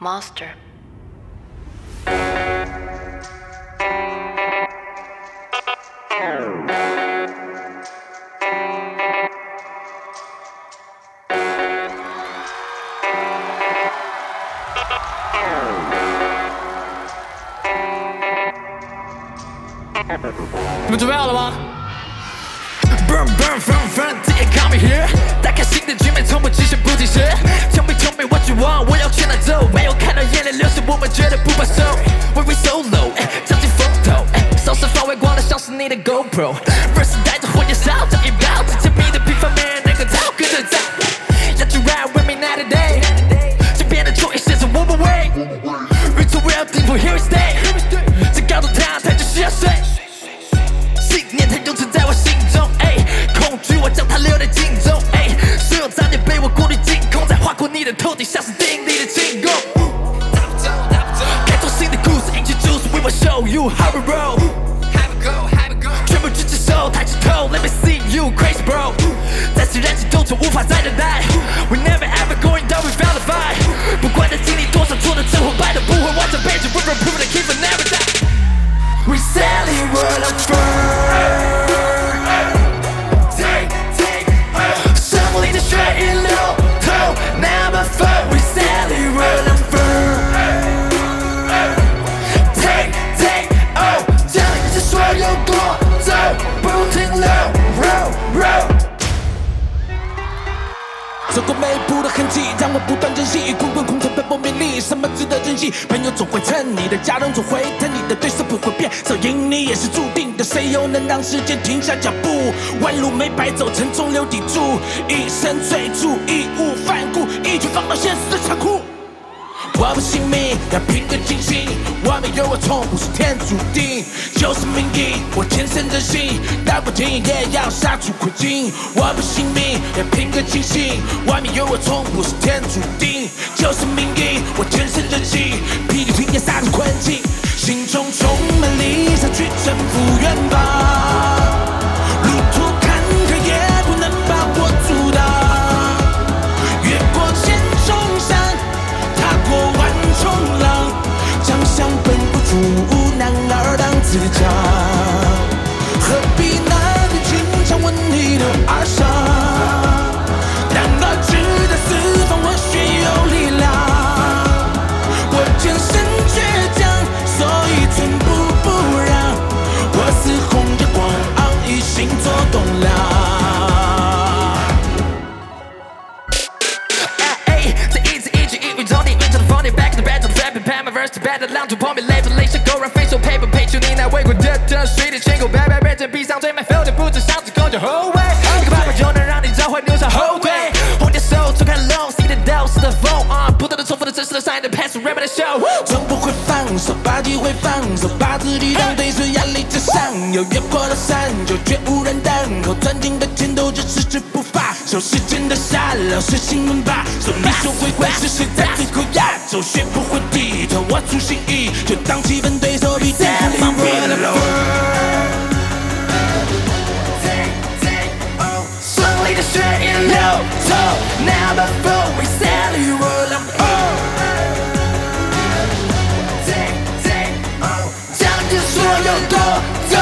Master. Bent u allemaal? Burn, burn, burn, burn, ik ga me hier. Lekker ziek de gym met zommetjes en booties. GoPro Verse 带着火焰烧着一秒最甜蜜的平凡没人能够逃跟着走要去 ride with me night and day 这边的错也写着我们为宇宙 real deep here we stay 这高度它它就需要水信念它永存在我心中，哎，恐惧我将它留在镜中，哎，所有杂念被我过滤净空，再划过你的头顶，像是定力的进攻。开拓新的故事，introduce we will show you how we roll。全部举起手，抬起头，Let me see you crazy bro。再次燃起斗志，无法再等待。We never ever 走过每一步的痕迹，让我不断珍惜。滚滚红尘奔波名利，什么值得珍惜？朋友总会趁你的，家人总会疼你的，对手不会变，走赢你也是注定的。谁又能让时间停下脚步？弯路没白走，沉重留砥柱，一生追逐，义无反顾，一拳放到现实的残酷。我不信命，要拼个尽兴。完美有我从不是天注定，就是命运。我天生任性，大不停也要杀出困境。我不信命，要拼个尽兴。完美有我从不是天注定，就是命运。我天生任性，霹雳平也杀出困境。心中充 verse to battle，浪中破灭泪分泪水勾燃飞手 paper 配出你那为国的的水的全口白白变成闭上嘴埋 feel 的不止上指控就后卫，一个办法就能让你召唤留下后退，红点手抽开 long see the down 似的风啊，不断的重复的真实的上演的 pass rap 的 show。从不会放手，把机会放手，把自己当对手，压力之上，有越过了山，就绝无人等候，钻进的前头就迟迟不放手，时间的沙漏是新闻吧，说你说会会是谁在最后压轴，学不会低头，我出新意，就当气氛对手比天赋凌弱的胜利的血液流透，Number four we sell you all of Take take oh，将这所有夺走。